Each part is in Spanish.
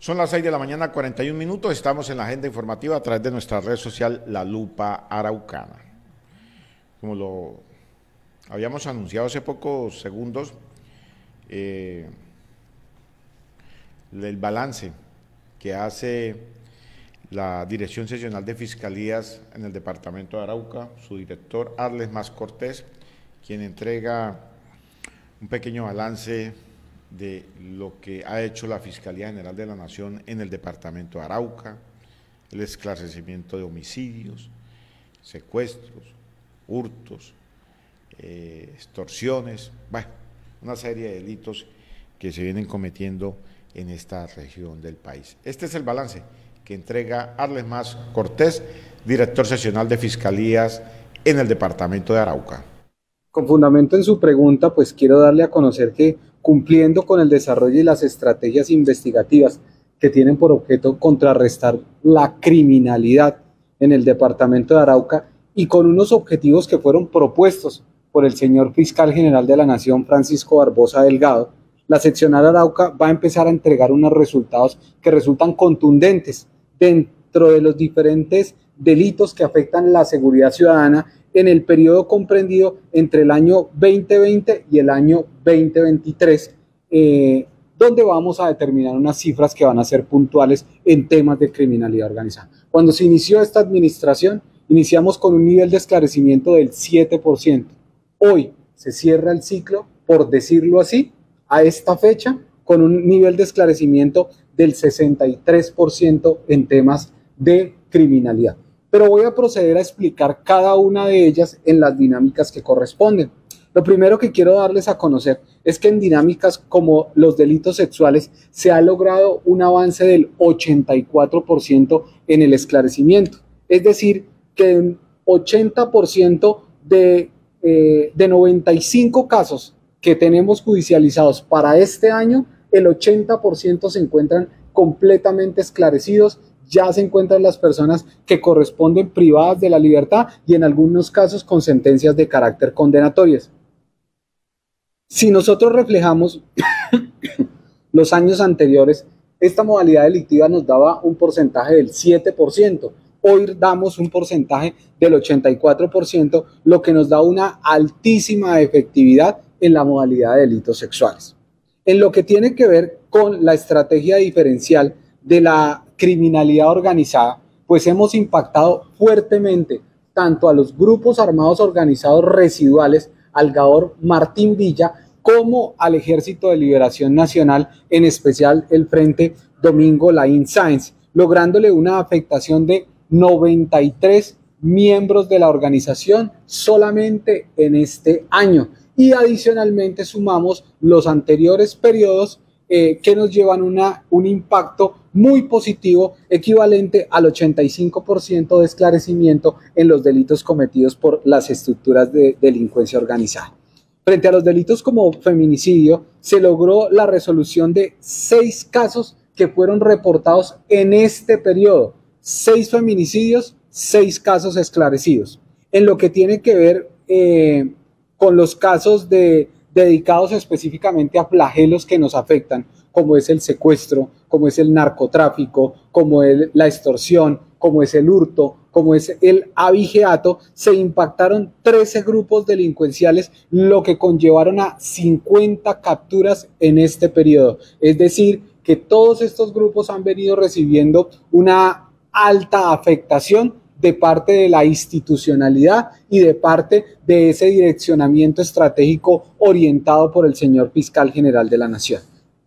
Son las 6 de la mañana, 41 minutos. Estamos en la agenda informativa a través de nuestra red social La Lupa Araucana. Como lo habíamos anunciado hace pocos segundos, eh, el balance que hace la Dirección Seccional de Fiscalías en el Departamento de Arauca, su director Arles Más Cortés, quien entrega un pequeño balance de lo que ha hecho la Fiscalía General de la Nación en el departamento de Arauca, el esclarecimiento de homicidios, secuestros, hurtos, eh, extorsiones, bueno, una serie de delitos que se vienen cometiendo en esta región del país. Este es el balance que entrega Arles Más Cortés, director seccional de Fiscalías en el departamento de Arauca. Con fundamento en su pregunta, pues quiero darle a conocer que cumpliendo con el desarrollo y las estrategias investigativas que tienen por objeto contrarrestar la criminalidad en el departamento de Arauca y con unos objetivos que fueron propuestos por el señor fiscal general de la Nación, Francisco Barbosa Delgado, la seccional Arauca va a empezar a entregar unos resultados que resultan contundentes dentro de los diferentes delitos que afectan la seguridad ciudadana en el periodo comprendido entre el año 2020 y el año 2023, eh, donde vamos a determinar unas cifras que van a ser puntuales en temas de criminalidad organizada. Cuando se inició esta administración, iniciamos con un nivel de esclarecimiento del 7%. Hoy se cierra el ciclo, por decirlo así, a esta fecha, con un nivel de esclarecimiento del 63% en temas de criminalidad pero voy a proceder a explicar cada una de ellas en las dinámicas que corresponden. Lo primero que quiero darles a conocer es que en dinámicas como los delitos sexuales se ha logrado un avance del 84% en el esclarecimiento. Es decir, que en 80% de, eh, de 95 casos que tenemos judicializados para este año, el 80% se encuentran completamente esclarecidos ya se encuentran las personas que corresponden privadas de la libertad y en algunos casos con sentencias de carácter condenatorias. Si nosotros reflejamos los años anteriores, esta modalidad delictiva nos daba un porcentaje del 7%. Hoy damos un porcentaje del 84%, lo que nos da una altísima efectividad en la modalidad de delitos sexuales. En lo que tiene que ver con la estrategia diferencial de la criminalidad organizada, pues hemos impactado fuertemente tanto a los grupos armados organizados residuales, al Gaor Martín Villa, como al Ejército de Liberación Nacional, en especial el Frente Domingo Laín Sáenz, lográndole una afectación de 93 miembros de la organización solamente en este año. Y adicionalmente sumamos los anteriores periodos eh, que nos llevan una, un impacto muy positivo, equivalente al 85% de esclarecimiento en los delitos cometidos por las estructuras de delincuencia organizada. Frente a los delitos como feminicidio, se logró la resolución de seis casos que fueron reportados en este periodo. Seis feminicidios, seis casos esclarecidos. En lo que tiene que ver eh, con los casos de dedicados específicamente a flagelos que nos afectan, como es el secuestro, como es el narcotráfico, como es la extorsión, como es el hurto, como es el abigeato, se impactaron 13 grupos delincuenciales, lo que conllevaron a 50 capturas en este periodo. Es decir, que todos estos grupos han venido recibiendo una alta afectación de parte de la institucionalidad y de parte de ese direccionamiento estratégico orientado por el señor fiscal general de la Nación.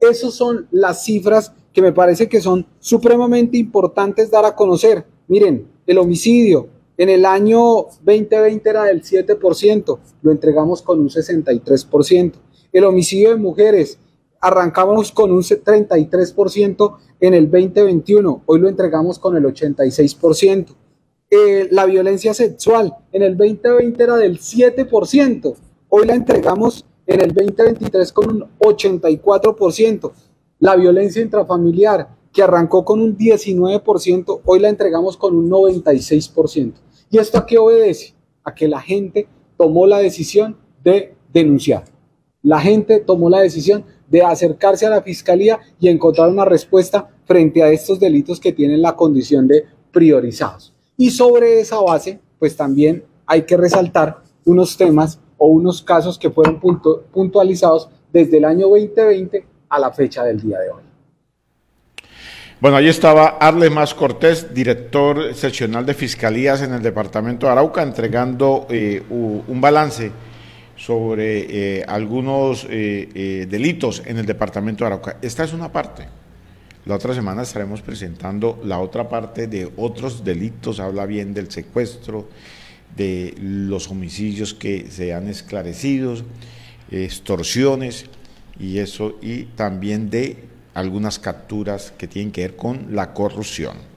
Esas son las cifras que me parece que son supremamente importantes dar a conocer. Miren, el homicidio en el año 2020 era del 7%, lo entregamos con un 63%. El homicidio de mujeres, arrancamos con un 33% en el 2021, hoy lo entregamos con el 86%. Eh, la violencia sexual en el 2020 era del 7%, hoy la entregamos en el 2023 con un 84%. La violencia intrafamiliar, que arrancó con un 19%, hoy la entregamos con un 96%. ¿Y esto a qué obedece? A que la gente tomó la decisión de denunciar. La gente tomó la decisión de acercarse a la fiscalía y encontrar una respuesta frente a estos delitos que tienen la condición de priorizados. Y sobre esa base, pues también hay que resaltar unos temas o unos casos que fueron puntualizados desde el año 2020 a la fecha del día de hoy. Bueno, ahí estaba Arle Más Cortés, director seccional de Fiscalías en el departamento de Arauca, entregando eh, un balance sobre eh, algunos eh, delitos en el departamento de Arauca. Esta es una parte. La otra semana estaremos presentando la otra parte de otros delitos, habla bien del secuestro, de los homicidios que se han esclarecido, extorsiones y eso, y también de algunas capturas que tienen que ver con la corrupción.